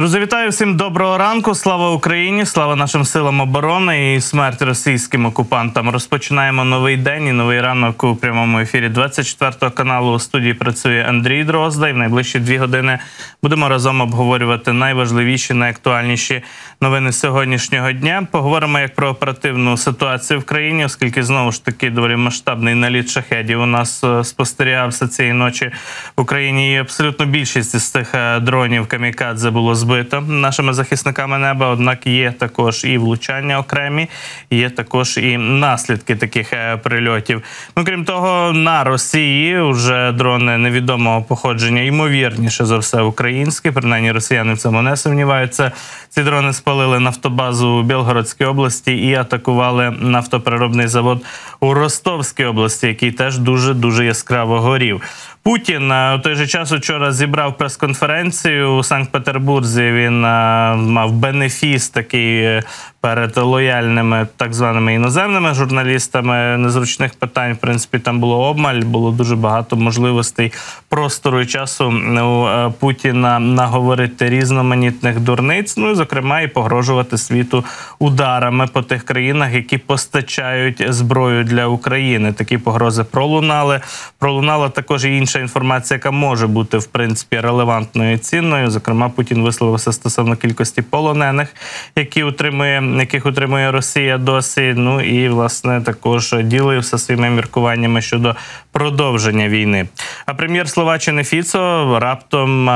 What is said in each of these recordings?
Друзі, вітаю всім доброго ранку. Слава Україні! Слава нашим силам оборони і смерть російським окупантам. Розпочинаємо новий день і новий ранок у прямому ефірі 24 каналу. У студії працює Андрій Дрозда. І в найближчі дві години будемо разом обговорювати найважливіші, найактуальніші новини сьогоднішнього дня. Поговоримо як про оперативну ситуацію в країні, оскільки знову ж таки доволі масштабний наліт шахедів у нас е, спостерігався цієї ночі в Україні. І абсолютно більшість з цих е, дронів камікадзе було збито нашими захисниками неба. Однак є також і влучання окремі, є також і наслідки таких е, прильотів. Ну крім того, на Росії вже дрони невідомого походження, ймовірніше за все, українські. Принаймні росіяни в цьому не сумніваються. Ці дрони спалили нафтобазу у Білгородській області і атакували нафтопереробний завод у Ростовській області, який теж дуже дуже яскраво горів. Путін у той же час учора зібрав прес-конференцію у Санкт-Петербурзі. Він мав бенефіс такий е, перед лояльними так званими іноземними журналістами. Незручних питань, в принципі, там було обмаль, було дуже багато можливостей простору і часу у е, Путіна наговорити різноманітних дурниць. Ну і зокрема і погрожувати світу ударами по тих країнах, які постачають зброю для України. Такі погрози пролунали. Пролунала також і інша інформація, яка може бути в принципі релевантною і цінною. Зокрема, Путін висловився стосовно кількості полонених, які утримує яких утримує Росія досі. Ну і власне також ділився своїми міркуваннями щодо продовження війни. А прем'єр Словаччини Фіцо раптом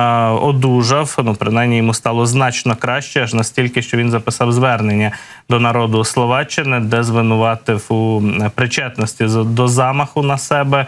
одужав. Ну принаймні йому стало значно краще, аж настільки, що він записав звернення до народу Словаччини, де звинуватив у причетності до замаху на себе.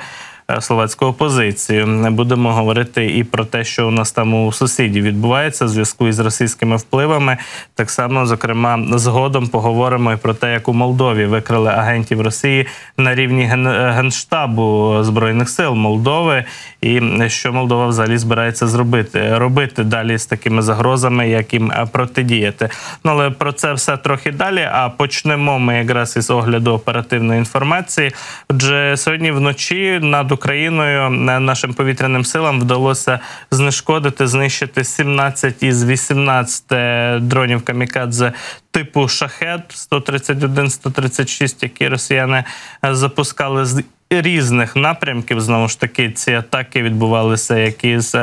Е, словацьку опозицію. Будемо говорити і про те, що у нас там у сусідів відбувається в зв'язку із російськими впливами. Так само, зокрема, згодом поговоримо і про те, як у Молдові викрили агентів Росії на рівні ген генштабу збройних сил Молдови, і що Молдова взагалі збирається зробити робити далі з такими загрозами, як їм протидіяти. Ну але про це все трохи далі. А почнемо ми якраз із огляду оперативної інформації. Отже, сьогодні вночі над Україною нашим повітряним силам вдалося знешкодити, знищити 17 із 18 дронів камікадзе типу шахет 131-136, які росіяни запускали з різних напрямків. Знову ж таки, ці атаки відбувалися як із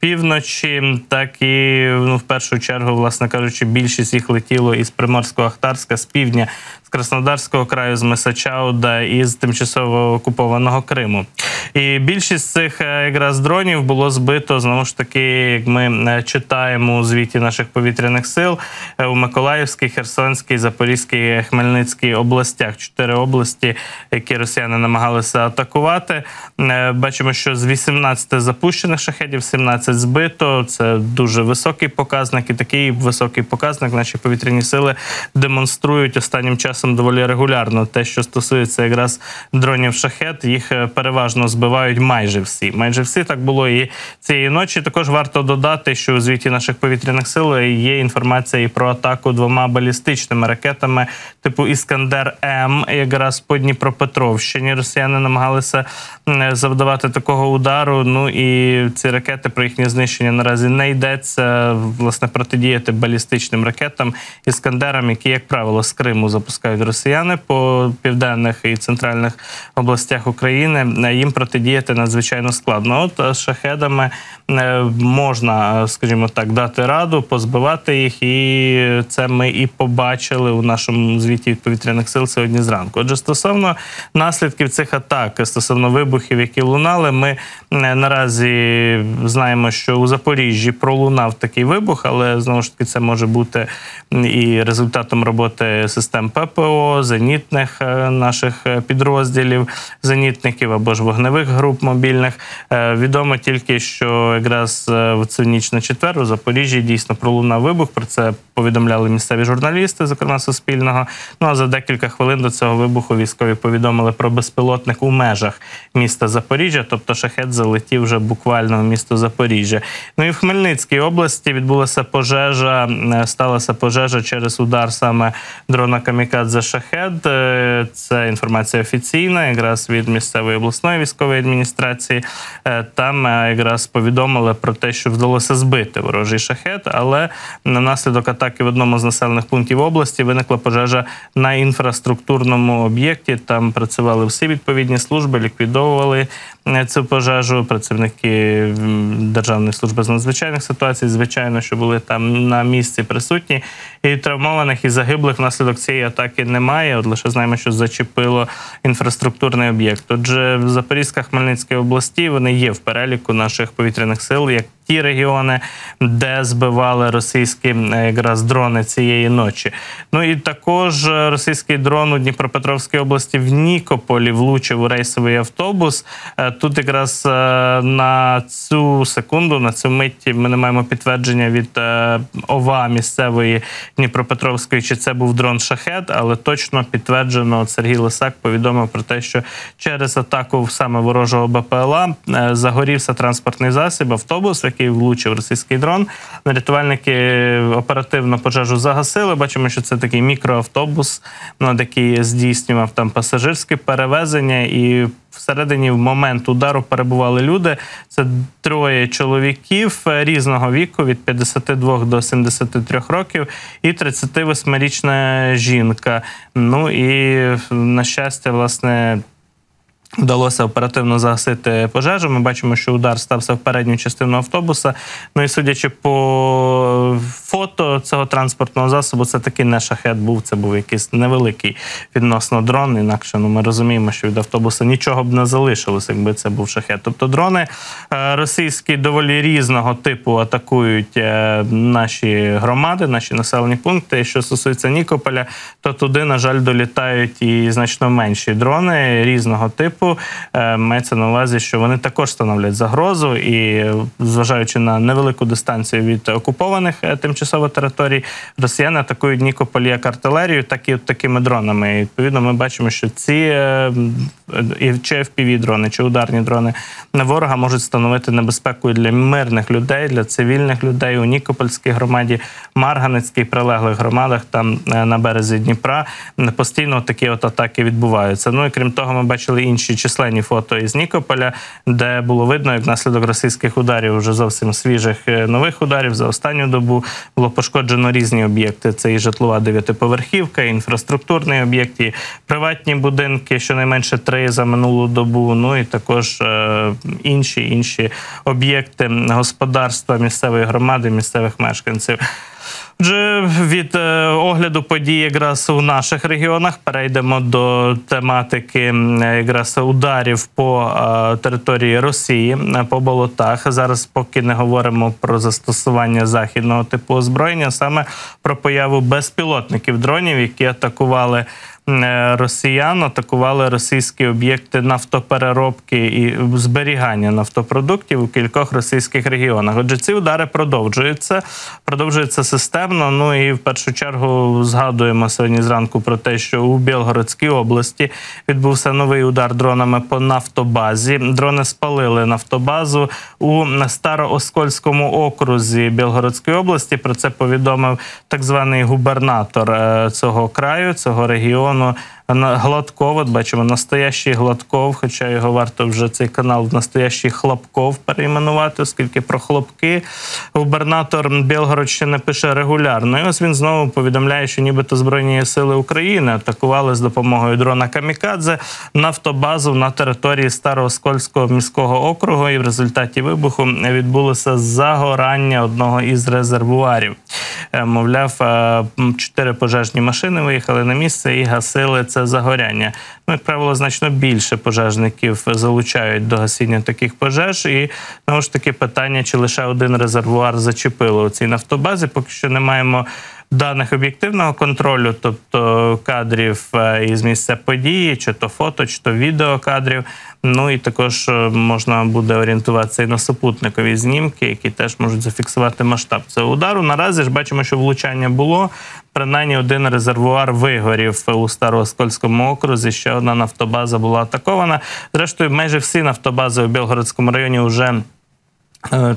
півночі, так і ну, в першу чергу, власне кажучи, більшість їх летіло із Приморсько-Ахтарська, з півдня, з Краснодарського краю, з Месачауда і з тимчасово окупованого Криму. І більшість цих е, якраз дронів було збито знову ж таки, як ми е, читаємо у звіті наших повітряних сил е, у Миколаївській, Херсонській, Запорізькій, Хмельницькій областях. Чотири області, які росіяни намагалися атакувати. Бачимо, що з 18 запущених шахедів 17 збито. Це дуже високий показник, і такий високий показник наші повітряні сили демонструють останнім часом доволі регулярно. Те, що стосується якраз дронів шахет, їх переважно збивають майже всі. Майже всі так було і цієї ночі. Також варто додати, що у звіті наших повітряних сил є інформація і про атаку двома балістичними ракетами типу Іскандер М, якраз по Дніпропетровщині. Росіяни намагалися завдавати такого удару. Ну і ці ракети про їхнє знищення наразі не йдеться. Власне протидіяти балістичним ракетам іскандерам, які, як правило, з Криму запускають росіяни по південних і центральних областях України. Їм протидіяти надзвичайно складно. От е, шахедами е, можна, скажімо так, дати раду, позбивати їх, і це ми і побачили у нашому звіті повітряних сил сьогодні зранку. Отже, стосовно наслідків цих атак, стосовно вибухів, які лунали, ми е, наразі знаємо, що у Запоріжжі пролунав такий вибух, але знову ж таки це може бути і результатом роботи систем ППО, зенітних наших підрозділів, зенітників або ж вогневих груп мобільних. Е, відомо тільки, що якраз е, в цю ніч на четвер у Запоріжжі дійсно пролунав вибух. Про це повідомляли місцеві журналісти, зокрема Суспільного. Ну а за декілька хвилин до цього вибуху військові повідомили про безпілотник у межах міста Запоріжжя. Тобто шахет залетів вже буквально в місто Запоріжжя. Запоріжжя. Ну і в Хмельницькій області відбулася пожежа, е, сталася пожежа через удар саме дрона Камікадзе Шахед. Е, Це інформація офіційна, якраз від місцевої обласної військової адміністрації. Е, Там якраз повідомили про те, що вдалося збити ворожий шахет, але на наслідок атаки в одному з населених пунктів області виникла пожежа на інфраструктурному об'єкті. Там працювали всі відповідні служби, ліквідовували цю пожежу. Працівники м, Державної служби з надзвичайних ситуацій, звичайно, що були там на місці присутні. І травмованих і загиблих внаслідок цієї атаки немає. От лише знаємо, що зачепило інфраструктурний об'єкт. Отже, в Запорізька-Хмельницької області вони є в переліку наших повітряних сил, як ті регіони, де збивали російські е, якраз дрони цієї ночі. Ну і також е, російський дрон у Дніпропетровській області в Нікополі влучив у рейсовий автобус. Е, Тут якраз на цю секунду, на цю мить ми не маємо підтвердження від ОВА місцевої Дніпропетровської, чи це був дрон Шахет, але точно підтверджено Сергій Лисак повідомив про те, що через атаку саме ворожого БПЛА загорівся транспортний засіб, автобус, в який влучив російський дрон. Рятувальники оперативно пожежу загасили. Бачимо, що це такий мікроавтобус, ну, який здійснював там пасажирське перевезення і. Всередині в момент удару перебували люди. Це троє чоловіків е, різного віку від 52 до 73 років, і 38-річна жінка. Ну і на щастя, власне. Вдалося оперативно загасити пожежу. Ми бачимо, що удар стався в передню частину автобуса. Ну і судячи по фото цього транспортного засобу, це таки не шахет був. Це був якийсь невеликий відносно дрон. Інакше ну ми розуміємо, що від автобуса нічого б не залишилося, якби це був шахет. Тобто дрони е, російські доволі різного типу атакують е, наші громади, наші населені пункти. Що стосується Нікополя, то туди, на жаль, долітають і значно менші дрони різного типу. Е, Мається на увазі, що вони також становлять загрозу, і зважаючи на невелику дистанцію від окупованих е, тимчасово територій, росіяни атакують Нікополь як артилерію, так і такими дронами. І, відповідно, ми бачимо, що ці е, чи fpv дрони, чи ударні дрони на ворога можуть становити небезпеку для мирних людей, для цивільних людей у Нікопольській громаді, Марганецькій прилеглих громадах, там е, на березі Дніпра постійно такі от атаки відбуваються. Ну і крім того, ми бачили інші численні фото із Нікополя, де було видно, як внаслідок російських ударів, вже зовсім свіжих е, нових ударів за останню добу було пошкоджено різні об'єкти. Це і житлова дев'ятиповерхівка, і інфраструктурний об'єкт, і приватні будинки, щонайменше три за минулу добу. Ну і також е, інші інші об'єкти господарства місцевої громади, місцевих мешканців. Отже, від е, огляду подій якраз у наших регіонах перейдемо до тематики якраз ударів по е, території Росії е, по болотах. Зараз поки не говоримо про застосування західного типу озброєння, саме про появу безпілотників дронів, які атакували. Е, Росіян атакували російські об'єкти нафтопереробки і зберігання нафтопродуктів у кількох російських регіонах. Отже, ці удари продовжуються, продовжуються системно. Ну і в першу чергу згадуємо сьогодні зранку про те, що у Білгородській області відбувся новий удар дронами по нафтобазі. Дрони спалили нафтобазу у Старооскольському окрузі Білгородської області. Про це повідомив так званий губернатор е, цього краю, цього регіону. На- Гладков, от бачимо, настоящий Гладков, хоча його варто вже цей канал в настоящий Хлопков перейменувати, оскільки про хлопки губернатор Білгородщини пише регулярно. І ось він знову повідомляє, що нібито Збройні сили України атакували з допомогою дрона Камікадзе нафтобазу на території Старооскольського міського округу, і в результаті вибуху відбулося загорання одного із резервуарів. Е, Мовляв, е, чотири пожежні машини виїхали на місце і гасили це загоряння. Ну, як правило, значно більше пожежників залучають до гасіння таких пожеж. І знову ж таки питання, чи лише один резервуар зачепило у цій нафтобазі, поки що не маємо. Даних об'єктивного контролю, тобто кадрів е, із місця події, чи то фото, чи то відео кадрів. Ну і також е, можна буде орієнтуватися і на супутникові знімки, які теж можуть зафіксувати масштаб цього удару. Наразі ж бачимо, що влучання було. Принаймні один резервуар вигорів у Старооскольському окрузі. Ще одна нафтобаза була атакована. Зрештою, майже всі нафтобази у Білгородському районі вже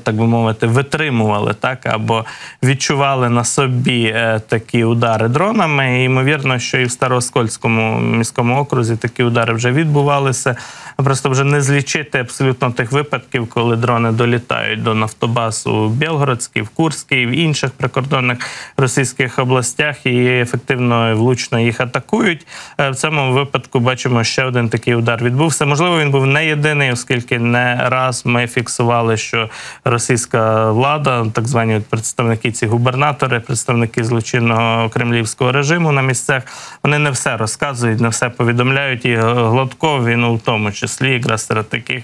так би мовити, витримували так або відчували на собі е, такі удари дронами. І ймовірно, що і в Старооскольському міському окрузі такі удари вже відбувалися. Просто вже не злічити абсолютно тих випадків, коли дрони долітають до нафтобаз у Білгородській, в Курській, в інших прикордонних російських областях і ефективно і влучно їх атакують. Е, В цьому випадку бачимо, ще один такий удар відбувся. Можливо, він був не єдиний, оскільки не раз ми фіксували, що російська влада, так звані представники ці губернатори, представники злочинного кремлівського режиму на місцях, вони не все розказують, не все повідомляють. І Гладков він у тому числі якраз серед таких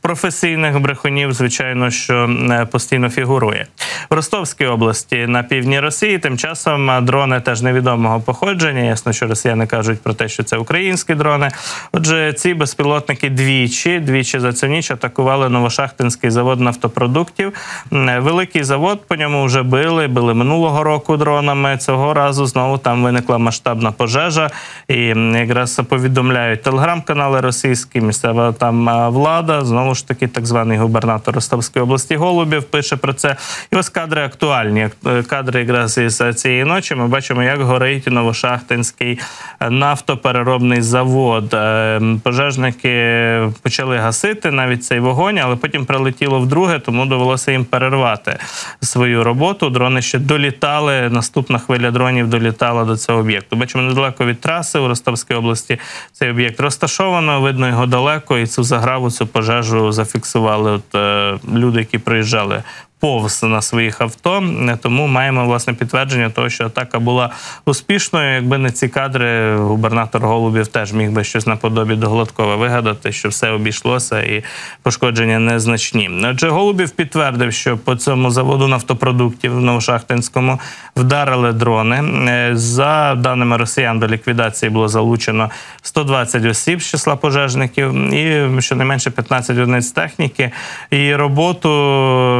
професійних брехунів, звичайно, що е, постійно фігурує. В Ростовській області на півдні Росії тим часом е, дрони теж невідомого походження. Ясно, що росіяни кажуть про те, що це українські дрони. Отже, ці безпілотники двічі, двічі за цю ніч атакували Новошахтинський завод нафтопродуктів. Великий завод по ньому вже били, били минулого року дронами. Цього разу знову там виникла масштабна пожежа. І якраз повідомляють телеграм-канали російські, місцева там влада. Знову ж таки, так званий губернатор Ростовської області Голубів пише про це. І ось кадри актуальні. Е, Кадри якраз із е, цієї ночі. Ми бачимо, як горить Новошахтинський е, нафтопереробний завод. Пожежники почали гасити навіть цей вогонь, але потім прилетіло вдруге, тому довелося їм перервати свою роботу. Дрони ще долітали. Наступна хвиля дронів долітала до цього об'єкту. Бачимо недалеко від траси у Ростовській області. Цей об'єкт розташовано, видно його далеко, і цю заграву, цю пожежу зафіксували от, е, люди, які проїжджали повз на своїх авто. Тому маємо власне підтвердження того, що атака була успішною. Якби не ці кадри, губернатор Голубів теж міг би щось наподобі до Гладкова вигадати, що все обійшлося і пошкодження незначні. Отже, Голубів підтвердив, що по цьому заводу нафтопродуктів в Новошахтинському вдарили дрони. Е, За даними росіян, до ліквідації було залучено 120 осіб з числа пожежників і щонайменше 15 одиниць техніки. І роботу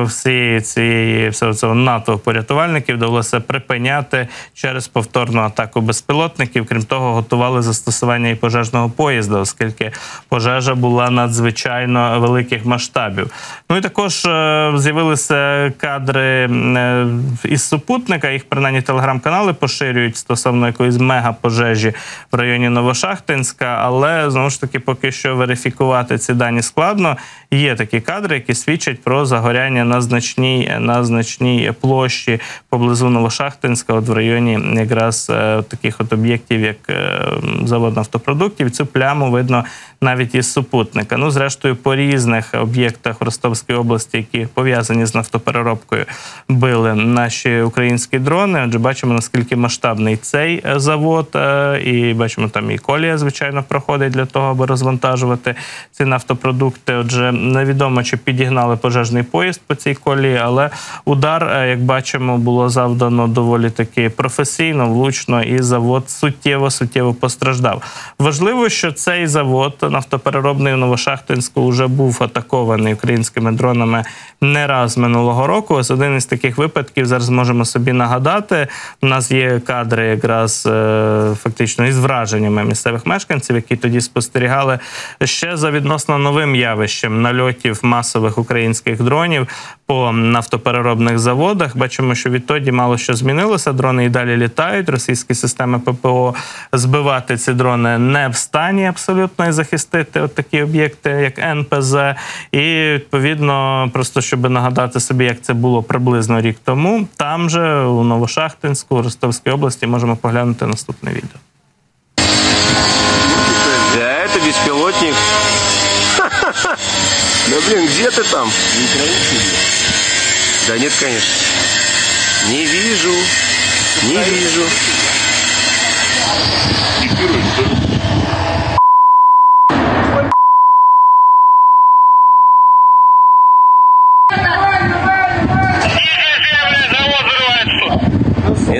всієї цієї всього цього натовпу рятувальників довелося припиняти через повторну атаку безпілотників. Крім того, готували застосування і пожежного поїзда, оскільки пожежа була надзвичайно великих масштабів. Ну і також е, з'явилися кадри е, із супутника. Їх принаймні телеграм-канали поширюють стосовно якоїсь мегапожежі в районі Новошахтинська, але знову ж таки поки що верифікувати ці дані складно. Є такі кадри, які свідчать про загоряння на значній на значній площі поблизу Новошахтинська, от в районі якраз е, таких от об'єктів, як е, завод нафтопродуктів. Цю пляму видно навіть із супутника. Ну, зрештою, по різних об'єктах в Ростовській області, які пов'язані з нафтопереробкою, били наші українські дрони. Адже бачимо наскільки масштабний цей е, завод, е, і бачимо, там і колія, звичайно, проходить для того, аби розвантажувати ці нафтопродукти. Отже, невідомо чи підігнали пожежний поїзд по цій колії, але удар, е, як бачимо, було завдано доволі таки професійно, влучно, і завод суттєво суттєво постраждав. Важливо, що цей завод нафтопереробний Новошахтинську вже був атакований українськими дронами не раз минулого року. Ось один із таких випадків зараз можемо собі нагадати. У нас є кадри якраз е, фактично із враженнями місцевих мешканців, які тоді спостерігали ще за відносно новим явищем нальотів масових українських дронів по нафтопереробних заводах. Бачимо, що відтоді мало що змінилося. Дрони і далі літають. Російські системи ППО збивати ці дрони не в стані абсолютно і захистити от такі об'єкти, як НПЗ. І відповідно, просто щоб нагадати собі, як це було приблизно рік тому. Там же у Новошахтинську, Ростовській області можемо поглянути наступне відео. Да, это беспилотник. Да блин, где ты там? Не украинцы Да нет, конечно. Не вижу. Не вижу.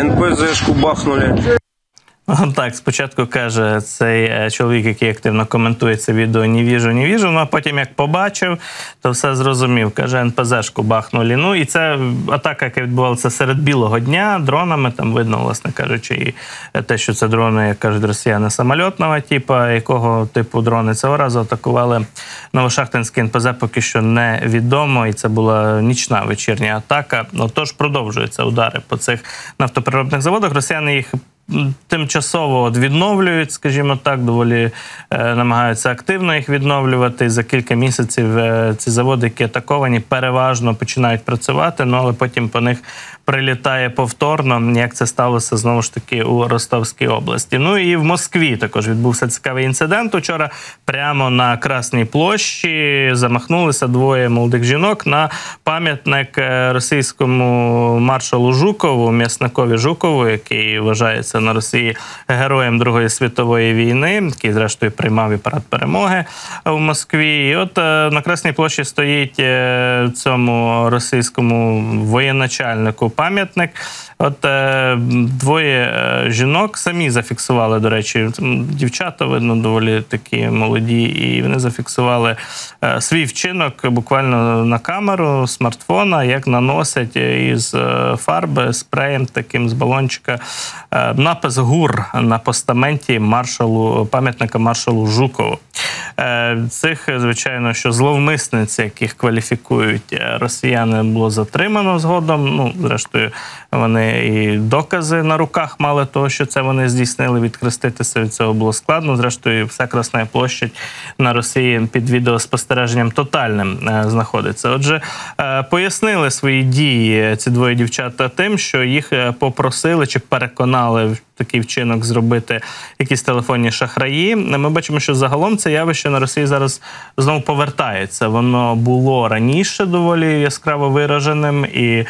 НПЗшку бахнули. Так, спочатку каже цей е, чоловік, який активно коментує це відео, не віжу, не віжу. Ну а потім, як побачив, то все зрозумів. Каже, НПЗшку бахнули. Ну і це атака, яка відбувалася серед білого дня, дронами. Там видно, власне кажучи, і те, що це дрони, як кажуть росіяни, самольотного типу, якого типу дрони цього разу атакували Новошахтинський НПЗ, поки що не відомо. І це була нічна вечірня атака. Ну тож продовжуються удари по цих нафтопереробних заводах. Росіяни їх тимчасово от відновлюють, скажімо так, доволі е, намагаються активно їх відновлювати. За кілька місяців е, ці заводи, які атаковані, переважно починають працювати. Ну але потім по них прилітає повторно, як це сталося знову ж таки у Ростовській області. Ну і в Москві також відбувся цікавий інцидент. Учора прямо на Красній площі замахнулися двоє молодих жінок на пам'ятник е, російському маршалу Жукову, м'ясникові Жукову, який вважається на Росії героєм Другої світової війни, який зрештою приймав і парад перемоги в Москві. І от е, на Красній площі стоїть е, цьому російському воєначальнику пам'ятник. От е, двоє е, жінок самі зафіксували, до речі, дівчата, видно, доволі такі молоді, і вони зафіксували е, свій вчинок буквально на камеру смартфона, як наносять із е, фарби спреєм таким з балончика е, напис ГУР на постаменті маршалу пам'ятника маршалу Жукову. Е, Цих, звичайно, що зловмисниць, яких кваліфікують е, росіяни, було затримано згодом. Ну, зрештою, вони і докази на руках мали того, що це вони здійснили. Відхреститися від цього було складно. Зрештою, вся Красна площадь на Росії під відеоспостереженням тотальним е, знаходиться. Отже, е, пояснили свої дії ці двоє дівчата тим, що їх е, попросили чи переконали такий вчинок зробити якісь телефонні шахраї. Ми бачимо, що загалом це явище на Росії зараз знову повертається. Воно було раніше доволі яскраво вираженим, і е,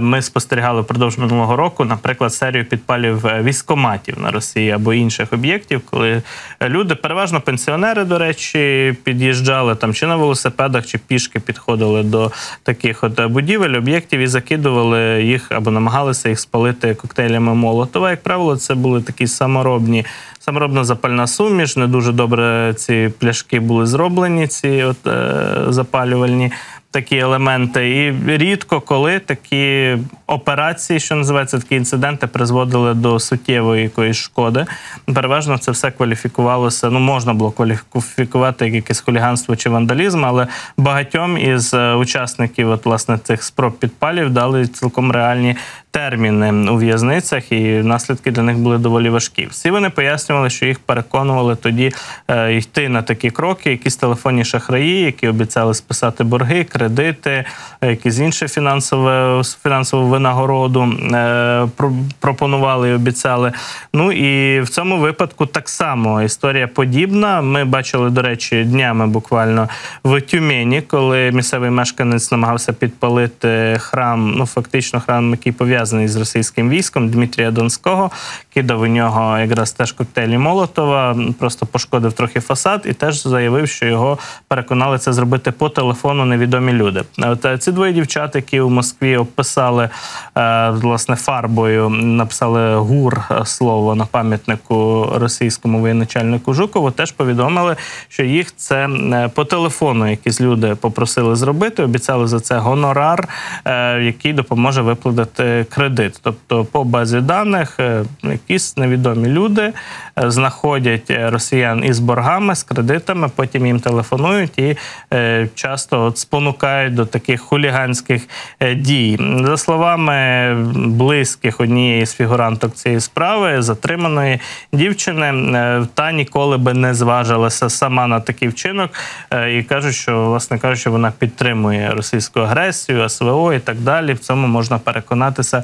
ми спостерігали впродовж минулого року, наприклад, серію підпалів е, військоматів на Росії або інших об'єктів, коли люди, переважно пенсіонери, до речі, під'їжджали там чи на велосипедах, чи пішки підходили до таких от е, будівель, об'єктів і закидували їх або намагалися їх спалити коктейлями Молотова. Як правило, це були такі саморобні. Саморобна запальна суміш, не дуже добре ці пляшки були зроблені, ці от е, запалювальні такі елементи. І рідко коли такі операції, що називається такі інциденти, призводили до суттєвої якоїсь шкоди. Переважно це все кваліфікувалося. Ну можна було кваліфікувати як якесь хуліганство чи вандалізм, але багатьом із е, учасників, от власне цих спроб підпалів, дали цілком реальні терміни у в'язницях, і наслідки для них були доволі важкі. Всі вони пояснювали, що їх переконували тоді е, йти на такі кроки, якісь телефонні шахраї, які обіцяли списати борги, кредити, е, якісь інші фінансове фінансову винагороду е, пропонували і обіцяли. Ну і в цьому випадку так само історія подібна. Ми бачили, до речі, днями буквально в Тюмені, коли місцевий мешканець намагався підпалити храм, ну фактично храм, який пов'язаний з російським військом Дмитрія Донського, кидав у нього якраз теж коктейлі Молотова, просто пошкодив трохи фасад і теж заявив, що його переконали це зробити по телефону невідомі люди. От е, ці двоє дівчат, які у Москві описали е, власне фарбою, написали гур е, слово на пам'ятнику російському воєначальнику Жукову, теж повідомили, що їх це по телефону якісь люди попросили зробити, обіцяли за це гонорар, який допоможе виплатити кредит. Тобто, по базі даних, е, якісь невідомі люди е, знаходять е, росіян із боргами, з кредитами, потім їм телефонують і часто от спонукають до таких хуліганських дій. За словами близьких однієї з фігуранток цієї справи, затриманої дівчини, та ніколи би не зважилася сама на такий вчинок і кажуть, що власне кажучи, вона підтримує російську агресію, СВО і так далі. В цьому можна переконатися.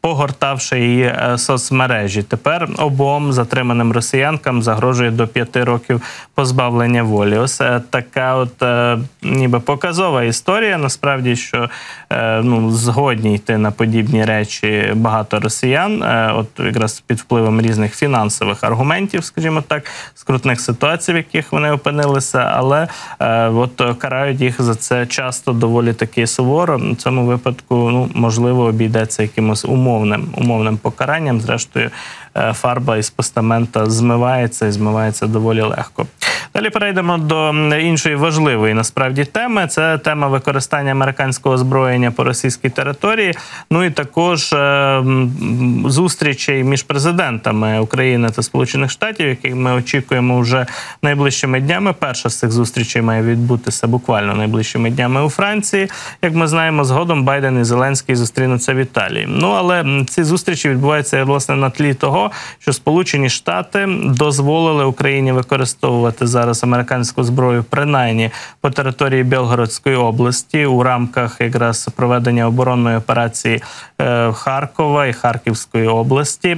Погортавши її е, соцмережі, тепер обом затриманим росіянкам загрожує до п'яти років позбавлення волі. Ось е, така, от е, ніби показова історія. Насправді, що ну згодні йти на подібні речі багато росіян, от якраз під впливом різних фінансових аргументів, скажімо так, скрутних ситуацій, в яких вони опинилися, але от карають їх за це часто доволі таки суворо. В цьому випадку, ну можливо, обійдеться якимось умовним умовним умовним покаранням. Зрештою, е, фарба із постамента змивається і змивається доволі легко. Далі перейдемо до іншої важливої насправді теми. Це тема використання американського озброєння по російській території. Ну і також е, зустрічей між президентами України та Сполучених Штатів, які ми очікуємо вже найближчими днями. Перша з цих зустрічей має відбутися буквально найближчими днями у Франції. Як ми знаємо, згодом Байден і Зеленський зустрінуться в Італії. Ну але ці зустрічі відбуваються власне на тлі того, що Сполучені Штати дозволили Україні використовувати зараз американську зброю, принаймні по території Білгородської області у рамках якраз проведення оборонної операції е, Харкова і Харківської області.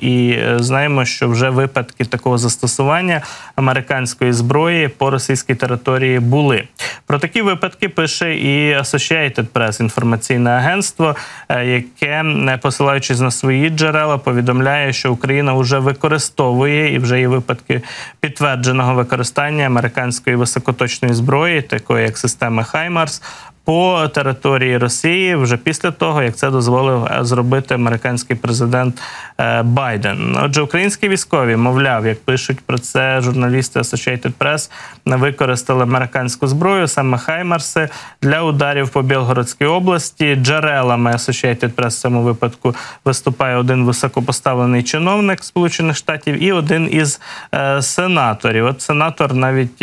І е, знаємо, що вже випадки такого застосування американської зброї по російській території були. Про такі випадки пише і Associated Press, інформаційне агентство, е, яке посилаючись на свої джерела, повідомляє, що Україна вже використовує і вже є випадки підтвердженого використання американської високоточної зброї, такої як системи Хаймарс, по території Росії вже після того, як це дозволив е, зробити американський президент е, Байден. Отже, українські військові, мовляв, як пишуть про це журналісти Associated Press, використали американську зброю, саме Хаймарси, для ударів по Білгородській області. Джерелами Associated Press в цьому випадку виступає один високопоставлений чиновник Сполучених Штатів і один із е, сенаторів. От сенатор навіть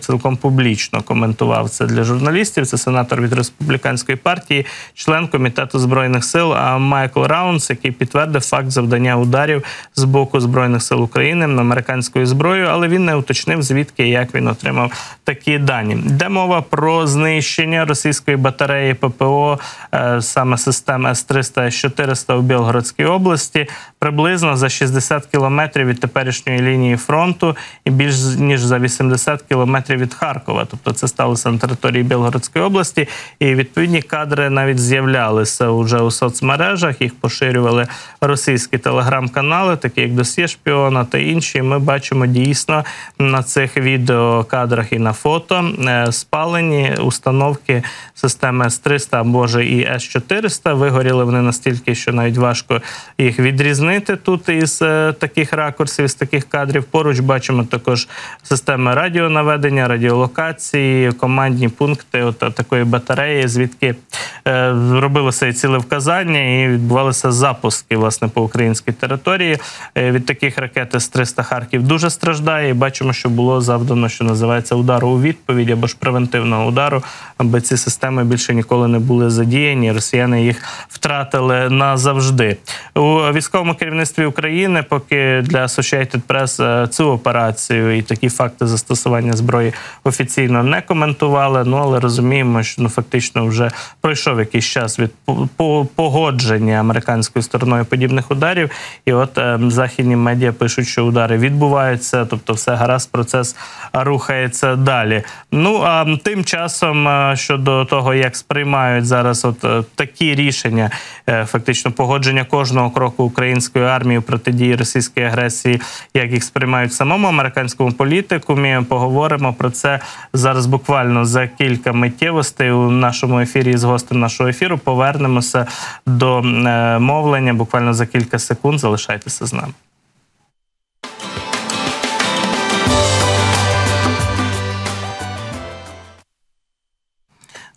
цілком публічно коментував це для журналістів. Це сенатор від республіканської партії, член комітету збройних сил Майкл Раунс, який підтвердив факт завдання ударів з боку збройних сил України на американською зброєю, але він не уточнив звідки як він отримав такі дані. Де мова про знищення російської батареї ППО, е, саме систем С-300 С-400 у Білгородській області, приблизно за 60 кілометрів від теперішньої лінії фронту і більш ніж за 80 кілометрів від Харкова. Тобто це сталося на території Білгородської області, і відповідні кадри навіть з'являлися уже у соцмережах. Їх поширювали російські телеграм-канали, такі як досьє шпіона та інші. Ми бачимо дійсно на цих відеокадрах і на фото е, спалені установки системи С-300 або ж і С-400. Вигоріли вони настільки, що навіть важко їх відрізнити тут із е, таких ракурсів, з таких кадрів. Поруч бачимо також системи радіонаведення, радіолокації, командні пункти от такої батареї, звідки е, робилося і цілевказання, і відбувалися запуски власне по українській території. Е, від таких ракет С-300 Харків дуже страждає. І бачимо, що було завдано, що називається удару у відповідь або ж превентивного удару, аби ці системи більше ніколи не були задіяні. Росіяни їх втратили назавжди у військовому керівництві України. Поки для Associated Press е, цю операцію і такі факти застосування зброї офіційно не коментували. Ну але розуміємо, що фактично вже пройшов якийсь час від погодження американською стороною подібних ударів. І от е, західні медіа пишуть, що удари відбуваються, тобто все гаразд, процес рухається далі. Ну а тим часом е, щодо того, як сприймають зараз, от е, такі рішення, е, фактично погодження кожного кроку української армії протидії російської агресії, як їх сприймають в самому американському політикумі, поговоримо про це зараз. Буквально за кілька миттєвостей у нашому ефірі з гостем нашого ефіру повернемося до мовлення. Буквально за кілька секунд залишайтеся з нами.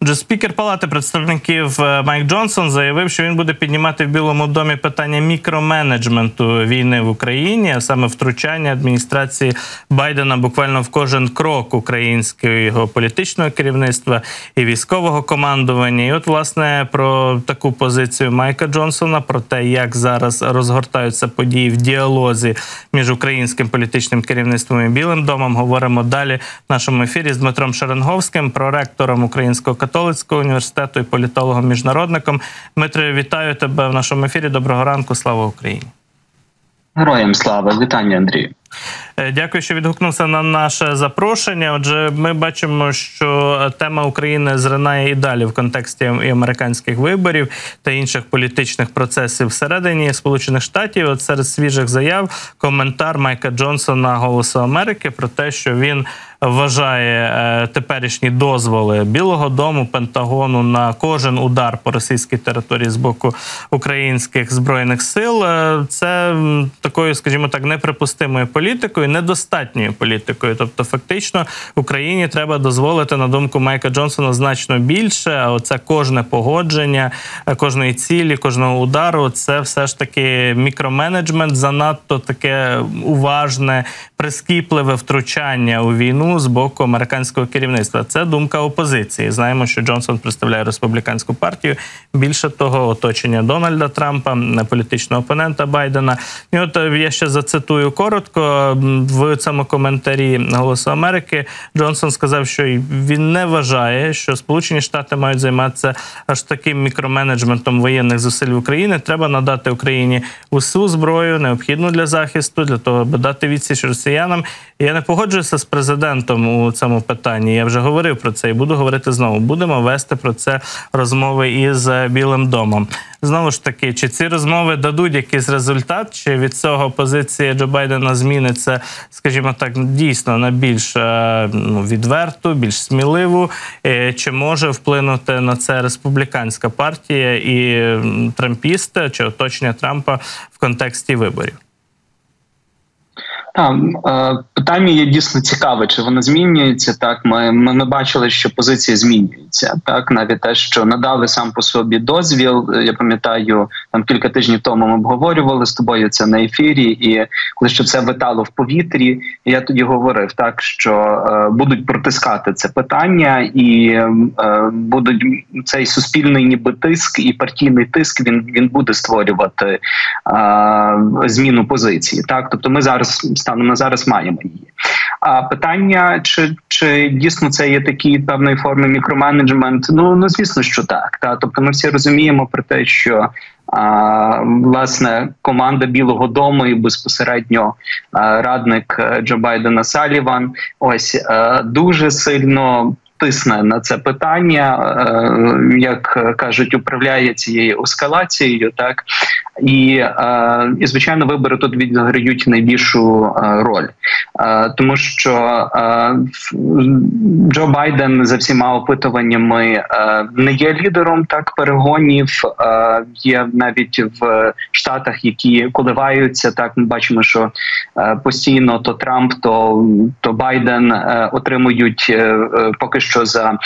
Отже, спікер Палати представників е, Майк Джонсон заявив, що він буде піднімати в Білому домі питання мікроменеджменту війни в Україні, а саме втручання адміністрації Байдена буквально в кожен крок українського політичного керівництва і військового командування. І от власне про таку позицію Майка Джонсона, про те, як зараз розгортаються події в діалозі між українським політичним керівництвом і Білим домом, говоримо далі в нашому ефірі з Дмитром Шеренговським, проректором українського католицького університету і політологом міжнародником. Дмитро, вітаю тебе в нашому ефірі. Доброго ранку. Слава Україні! Героям слава, вітання, Андрію. Е, дякую, що відгукнувся на наше запрошення. Отже, ми бачимо, що тема України зринає і далі в контексті і американських виборів та інших політичних процесів всередині Сполучених Штатів. От серед свіжих заяв коментар Майка Джонсона Голосу Америки про те, що він вважає е, теперішні дозволи Білого Дому, Пентагону на кожен удар по російській території з боку українських збройних сил. Е, Це такою, скажімо так, неприпустимою політикою, недостатньою політикою. Тобто, фактично, Україні треба дозволити на думку Майка Джонсона значно більше. А оце кожне погодження, е, кожної цілі, кожного удару, це все ж таки мікроменеджмент, занадто таке уважне, прискіпливе втручання у війну з боку американського керівництва. Це думка опозиції. Знаємо, що Джонсон представляє республіканську партію. Більше того, оточення Дональда Трампа, політичного опонента Байдена. І от е, я ще зацитую коротко в цьому коментарі Голосу Америки. Джонсон сказав, що він не вважає, що Сполучені Штати мають займатися аж таким мікроменеджментом воєнних зусиль України. Треба надати Україні усю зброю, необхідну для захисту, для того, аби дати відсіч росіянам. Я не погоджуюся з президентом у цьому питанні. Я вже говорив про це і буду говорити знову. Будемо вести про це розмови із е, Білим домом. Знову ж таки, чи ці розмови дадуть якийсь результат, чи від цього позиція Джо Байдена зміниться, скажімо так, дійсно на більш е, ну, відверту, більш сміливу, Е, чи може вплинути на це республіканська партія і м, трампісти чи оточення Трампа в контексті виборів? Так, е, питання є дійсно цікаве, чи воно змінюється. Так, ми, ми, ми бачили, що позиція змінюється. Так, навіть те, що надали сам по собі дозвіл. Я пам'ятаю, там кілька тижнів тому ми обговорювали з тобою це на ефірі, і коли що це витало в повітрі, я тоді говорив так, що е, будуть протискати це питання, і е, будуть цей суспільний, ніби тиск і партійний тиск. Він він буде створювати е, зміну позиції. Так, тобто, ми зараз станом на зараз маємо її. А питання, чи чи дійсно це є такий певної форми мікроменеджмент? Ну ну звісно, що так. Та тобто, ми всі розуміємо про те, що а, власне команда Білого Дому і безпосередньо а, радник е, Джо Байдена Саліван, ось а, е, дуже сильно. Тисне на це питання, е, як кажуть, управляє цією ескалацією, так і е, і звичайно вибори тут відіграють найбільшу е, роль, тому що Джо Байден за всіма опитуваннями не є лідером так перегонів. Є навіть в Штатах, які коливаються. Так ми бачимо, що постійно то Трамп, то то Байден отримують поки що за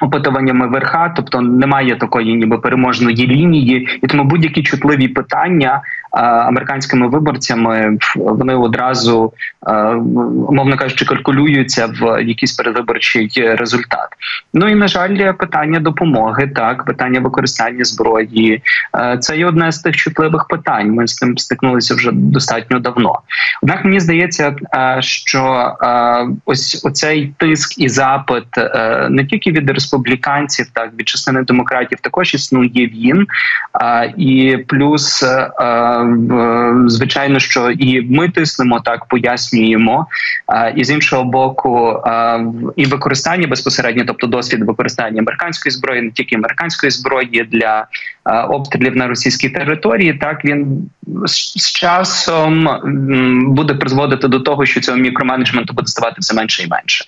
опитуваннями верха, тобто немає такої, ніби переможної лінії, і тому будь-які чутливі питання американськими виборцями вони одразу умовно кажучи, калькулюються в якийсь передвиборчий результат. Ну і на жаль, питання допомоги, так питання використання зброї, це є одне з тих чутливих питань. Ми з цим стикнулися вже достатньо давно. Однак мені здається, що ось оцей тиск і запит не тільки від республіканців, так від частини демократів також існує він. І плюс, а, звичайно, що і ми тиснемо так, пояснюємо. І з іншого боку, і використання безпосередньо, тобто досвід використання американської зброї, не тільки американської зброї для обстрілів на російській території, так він з, з часом буде призводити до того, що цього мікроменеджменту буде ставати все менше і менше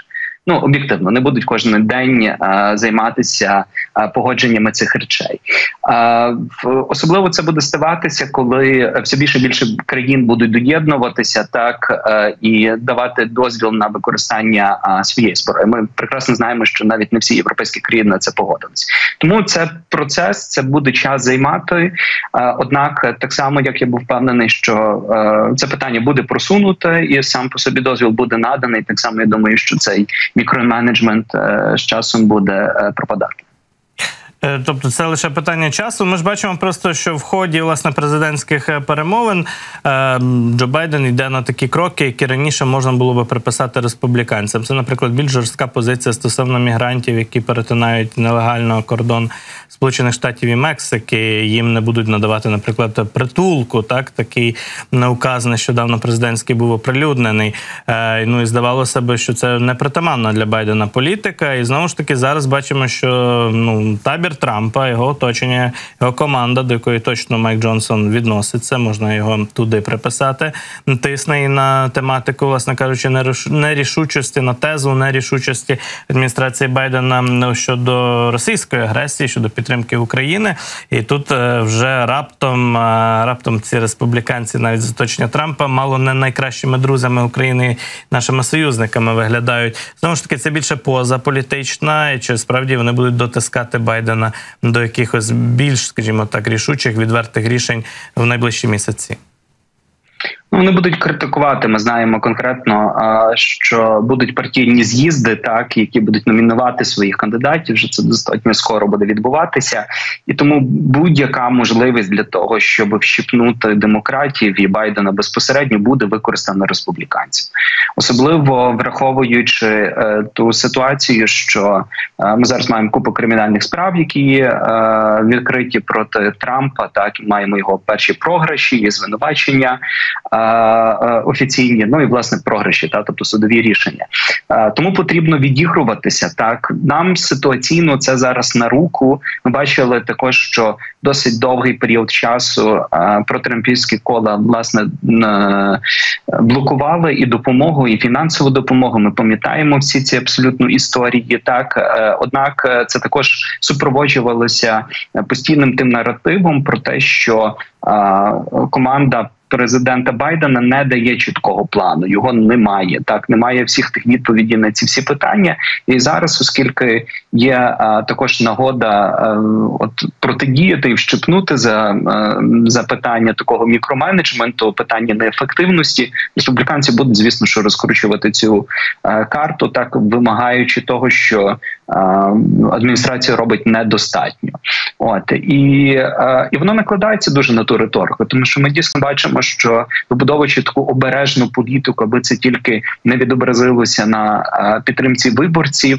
ну об'єктивно не будуть кожен день а, займатися а, погодженнями цих речей. А, в, особливо це буде ставатися, коли все більше і більше країн будуть доєднуватися, так і давати дозвіл на використання своєї зброї. Ми прекрасно знаємо, що навіть не всі європейські країни на це погодились. Тому це процес, це буде час займати. Однак, так само як я був впевнений, що це питання буде просунуте, і сам по собі дозвіл буде наданий. Так само я думаю, що цей мікроменеджмент е, з часом буде е, пропадати. Е, тобто це лише питання часу. Ми ж бачимо просто, що в ході власне президентських перемовин Джо Байден йде на такі кроки, які раніше можна було би приписати республіканцям. Це, наприклад, більш жорстка позиція стосовно мігрантів, які перетинають нелегально кордон Сполучених Штатів і Мексики. Їм не будуть надавати, наприклад, притулку. Так такий указ нещодавно президентський був оприлюднений. Ну і здавалося би, що це непритаманна для Байдена політика. І знову ж таки зараз бачимо, що ну табір вибір Трампа, його оточення, його команда, до якої точно Майк Джонсон відноситься, можна його туди приписати. Тисне і на тематику, власне кажучи, нерішучості, на тезу нерішучості адміністрації Байдена щодо російської агресії, щодо підтримки України. І тут е, вже раптом е, раптом ці республіканці, навіть з оточення Трампа, мало не найкращими друзями України, нашими союзниками виглядають. Знову ж таки, це більше поза політична, і чи справді вони будуть дотискати Байдена до якихось більш, скажімо так, рішучих відвертих рішень в найближчі місяці. Ну, вони будуть критикувати. Ми знаємо конкретно, що будуть партійні з'їзди, так які будуть номінувати своїх кандидатів. Вже це достатньо скоро буде відбуватися, і тому будь-яка можливість для того, щоб вщипнути демократів і Байдена безпосередньо буде використана республіканців, особливо враховуючи е, ту ситуацію, що е, ми зараз маємо купу кримінальних справ, які е, відкриті проти Трампа. Так і маємо його перші програші, і звинувачення. Е, офіційні, ну і власне програші, та тобто судові рішення. Е, тому потрібно відігруватися. Так нам ситуаційно це зараз на руку. Ми бачили також, що досить довгий період часу е, протрампійські кола власне блокували і допомогу, і фінансову допомогу. Ми пам'ятаємо всі ці абсолютно історії. Так однак це також супроводжувалося постійним тим наративом про те, що команда президента Байдена не дає чіткого плану. Його немає. Так немає всіх тих відповідей на ці всі питання. І зараз, оскільки є а, також нагода а, от протидіяти і вщипнути за а, за питання такого мікроменеджменту, питання неефективності, республіканці будуть, звісно, що розкручувати цю карту, так вимагаючи того, що адміністрація робить недостатньо. От і, і воно накладається дуже на ту риторику, тому що ми дійсно бачимо що вибудовуючи таку обережну політику, аби це тільки не відобразилося на підтримці виборців,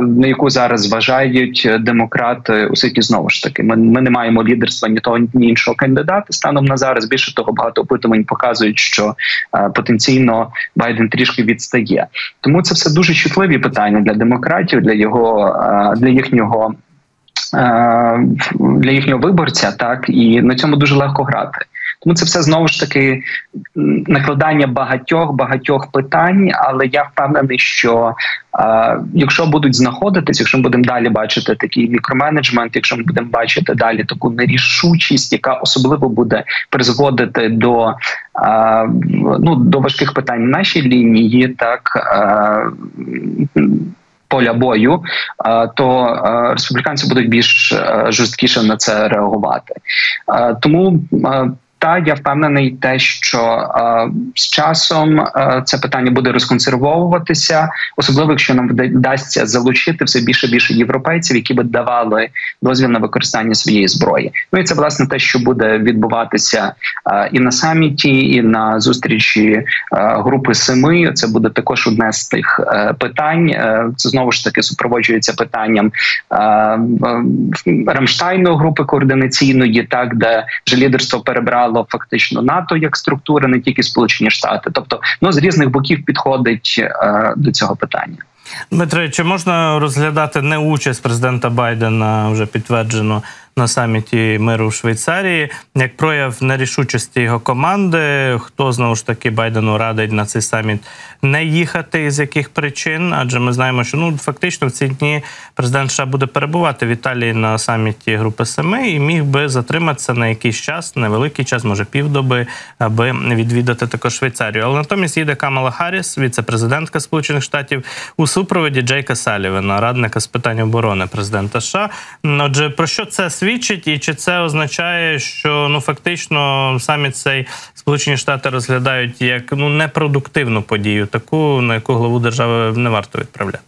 на яку зараз зважають демократи у світі знову ж таки. Ми, ми не маємо лідерства ні того, ні іншого кандидата. Станом на зараз більше того, багато опитувань показують, що потенційно Байден трішки відстає. Тому це все дуже чутливі питання для демократів, для його для їхнього. Для їхнього виборця, так і на цьому дуже легко грати. Тому це все знову ж таки накладання багатьох багатьох питань. Але я впевнений, що е, якщо будуть знаходитись, якщо ми будемо далі бачити такий мікроменеджмент, якщо ми будемо бачити далі таку нерішучість, яка особливо буде призводити до е, ну до важких питань нашій лінії, так. Е, Поля бою, то республіканці будуть більш жорсткіше на це реагувати, тому та я впевнений, те, що е, з часом е, це питання буде розконсервовуватися, особливо якщо нам вдасться залучити все більше і більше європейців, які би давали дозвіл на використання своєї зброї. Ну і це власне те, що буде відбуватися е, і на саміті, і на зустрічі е, групи семи. Це буде також одне з тих е, питань. Е, це знову ж таки супроводжується питанням Рамштайну групи координаційної, так де вже лідерство перебрало стало фактично НАТО як структура, не тільки Сполучені Штати, тобто ну з різних боків підходить е, до цього питання. Дмитре, чи можна розглядати не участь президента Байдена вже підтверджено на саміті миру в Швейцарії, як прояв нерішучості його команди. Хто знову ж таки Байдену радить на цей саміт не їхати, з яких причин? Адже ми знаємо, що ну фактично в ці дні президент США буде перебувати в Італії на саміті Групи Семи і міг би затриматися на якийсь час, невеликий час, може півдоби, аби відвідати також Швейцарію. Але натомість їде Камала Харріс, віце-президентка Сполучених Штатів, у супроводі Джейка Салівена, радника з питань оборони президента США. Отже, про що це свідчить, і чи це означає, що ну фактично самі цей Сполучені Штати розглядають як ну непродуктивну подію, таку на яку главу держави не варто відправляти?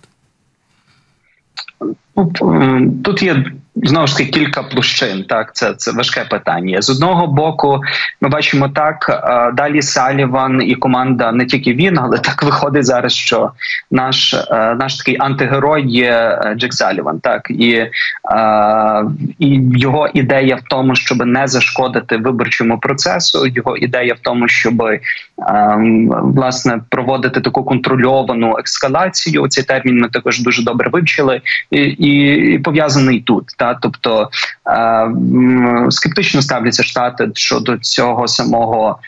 Тут є Знову ж таки кілька площин. Так, це це важке питання. З одного боку, ми бачимо так. Далі Саліван і команда не тільки він, але так виходить зараз, що наш наш такий антигерой є е, Джек Саліван. Так і і його ідея в тому, щоб не зашкодити виборчому процесу. Його ідея в тому, щоб власне проводити таку контрольовану ескалацію. Цей термін ми також дуже добре вивчили, і, і, і пов'язаний тут Та тобто е, скептично ставляться штати щодо цього самого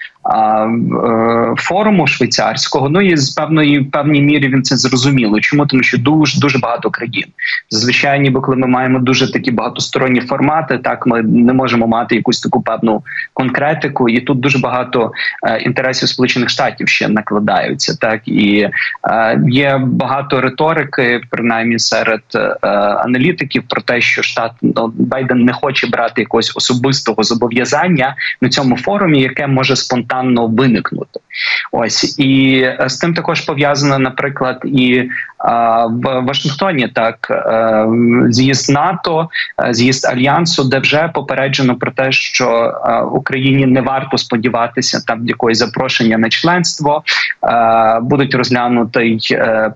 форуму швейцарського. Ну і з певної певній мірі він це зрозуміло. Чому тому, що дуже дуже багато країн. Зазвичай, ніби коли ми маємо дуже такі багатосторонні формати, так ми не можемо мати якусь таку певну конкретику, і тут дуже багато е, інтересів Сполучених Штатів ще накладаються. Так і е, є багато риторики, принаймні серед е, аналітиків, про те, що штат ну, Байден не хоче брати якогось особистого зобов'язання на цьому форумі, яке може спонтанно спонтанно виникнути. Ось і е, з тим також пов'язано, наприклад, і а, в Вашингтоні так е, з'їзд НАТО, е, з'їзд альянсу, де вже попереджено про те, що Україні не варто сподіватися там якоїсь запрошення на членство, будуть розглянути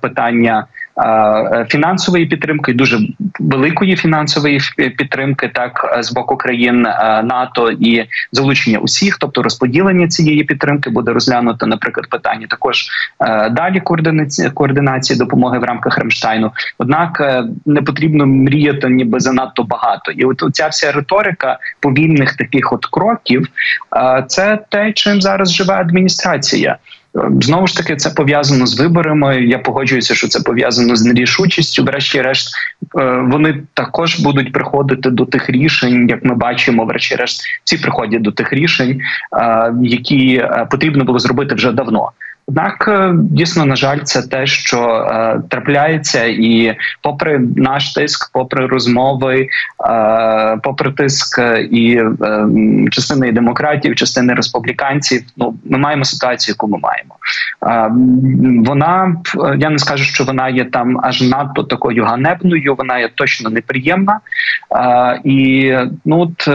питання. Е, фінансової підтримки, дуже великої фінансової підтримки, так е, з боку країн е, НАТО і залучення усіх, тобто розподілення цієї підтримки, буде розглянуто, наприклад, питання також далі координації координації допомоги в рамках Ремштайну. Однак не потрібно мріяти, ніби занадто багато, і от ця вся риторика повільних таких от кроків, це те, чим зараз живе адміністрація. Знову ж таки, це пов'язано з виборами. Я погоджуюся, що це пов'язано з нерішучістю. Врешті-решт, е, вони також будуть приходити до тих рішень, як ми бачимо, врешті-решт, всі приходять до тих рішень, е, які е, потрібно було зробити вже давно. Однак е, дійсно на жаль, це те, що е, трапляється, і попри наш тиск, попри розмови, е, попри тиск і е, частини демократів, частини республіканців, ну ми маємо ситуацію, яку ми маємо. Е, вона я не скажу, що вона є там аж надто такою ганебною. Вона є точно неприємна е, і ну от.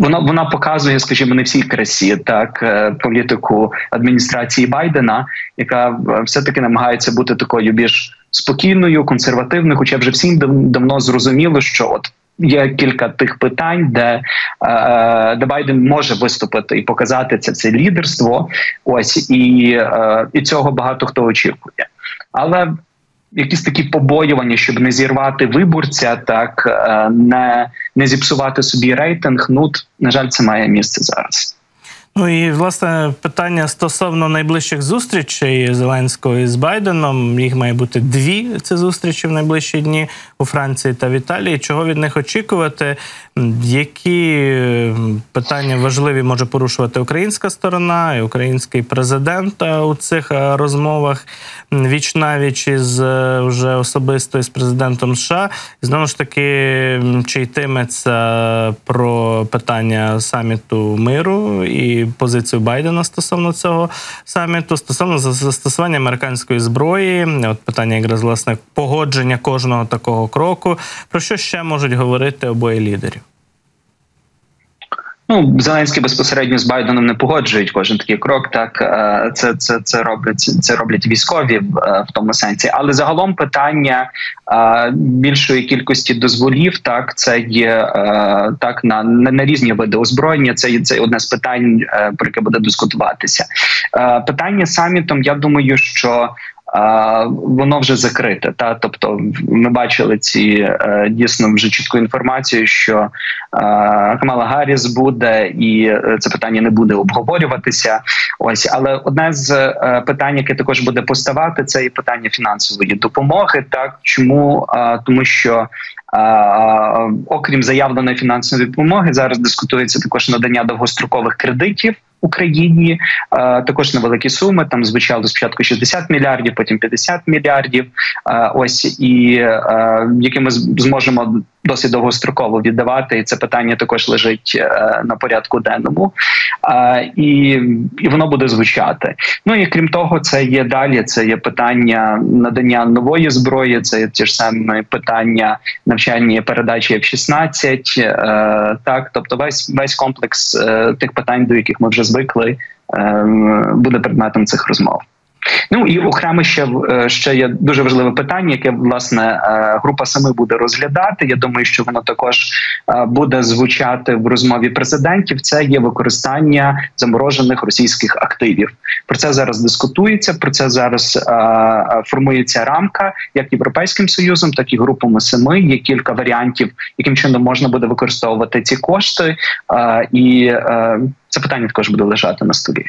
Вона вона показує, скажімо, не всій красі так е, політику адміністрації Байдена, яка е, все таки намагається бути такою більш спокійною, консервативною. Хоча вже всім давно зрозуміло, що от. Є кілька тих питань, де е, де Байден може виступити і показати це це лідерство. Ось і і цього багато хто очікує, але якісь такі побоювання, щоб не зірвати виборця, так е, не не зіпсувати собі рейтинг. Ну на жаль, це має місце зараз. Ну і власне питання стосовно найближчих зустрічей Зеленського з Байденом. Їх має бути дві ці зустрічі в найближчі дні у Франції та в Італії. Чого від них очікувати? Які питання важливі може порушувати українська сторона і український президент у цих розмовах віч навіч із е, вже особисто із президентом США? І знову ж таки, чи йтиметься про питання саміту миру і позицію Байдена стосовно цього саміту, стосовно застосування американської зброї, от питання якраз власне погодження кожного такого кроку. Про що ще можуть говорити обоє лідерів? Ну, Зеленський безпосередньо з Байденом не погоджують кожен такий крок. Так е, це це це роблять це роблять військові в, е, тому сенсі. Але загалом питання е, більшої кількості дозволів, так це є так на на, на різні види озброєння. Це це одне з питань, про яке буде дискутуватися. Питання самітом. Я думаю, що воно вже закрите. Та тобто, ми бачили ці е, дійсно вже чітку інформацію, що е, Камала Гарріс буде, і е, це питання не буде обговорюватися. Ось, але одне з питань, яке також буде поставати, це і питання фінансової допомоги. Так чому тому, що окрім заявленої фінансової допомоги, зараз дискутується також надання довгострокових кредитів. Україні е, також невеликі суми. Там звучало спочатку 60 мільярдів, потім 50 мільярдів. Е, ось і е, які ми зможемо досить довгостроково віддавати, і це питання також лежить на порядку денному, і і воно буде звучати. Ну і крім того, це є далі. Це є питання надання нової зброї. Це ті ж самі питання навчання і передачі F-16, Так, тобто, весь весь комплекс тих питань, до яких ми вже звикли, буде предметом цих розмов. Ну і окремо ще е, ще є дуже важливе питання, яке власне е, група саме буде розглядати. Я думаю, що воно також е, буде звучати в розмові президентів. Це є використання заморожених російських активів. Про це зараз дискутується. Про це зараз формується рамка як європейським союзом, так і групами семи. Є кілька варіантів, яким чином можна буде використовувати ці кошти, і це питання також буде лежати на столі.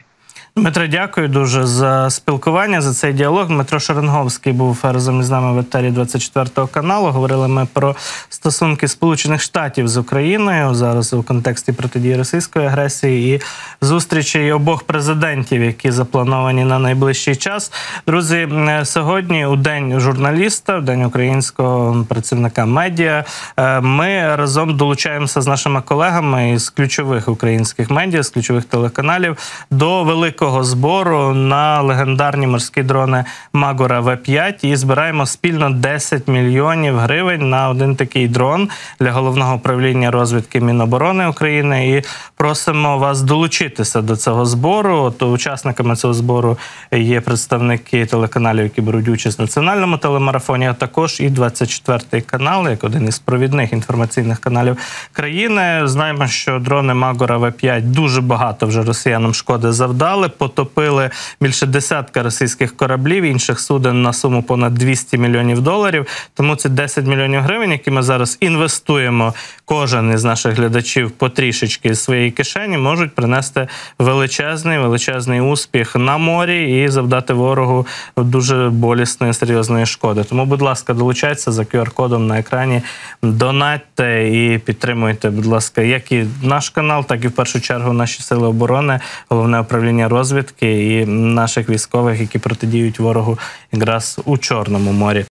Дмитро, дякую дуже за спілкування за цей діалог. Дмитро Шеренговський був разом із нами в етері 24 каналу. Говорили ми про стосунки Сполучених Штатів з Україною зараз у контексті протидії російської агресії і зустрічі обох президентів, які заплановані на найближчий час. Друзі, е, сьогодні у день журналіста, в день українського працівника медіа. е, Ми разом долучаємося з нашими колегами із ключових українських медіа, з ключових телеканалів до великого збору на легендарні морські дрони Магора В5 і збираємо спільно 10 мільйонів гривень на один такий дрон для головного управління розвідки Міноборони України. І просимо вас долучитися до цього збору. То учасниками цього збору є представники телеканалів, які беруть участь в національному телемарафоні, а також і 24 канал, як один із провідних інформаційних каналів країни. Знаємо, що дрони Магора В5 дуже багато вже росіянам шкоди завдали, потопили більше десятка російських кораблів, інших суден на суму понад 200 мільйонів доларів. Тому ці 10 мільйонів гривень, які ми зараз інвестуємо, кожен із наших глядачів потрішечки з своєї кишені, можуть принести величезний, величезний успіх на морі і завдати ворогу дуже болісної серйозної шкоди. Тому, будь ласка, долучайтеся за QR-кодом на екрані, донатьте і підтримуйте, будь ласка, як і наш канал, так і в першу чергу наші сили оборони, головне управління розвідки і наших військових, які протидіють ворогу якраз у Чорному морі.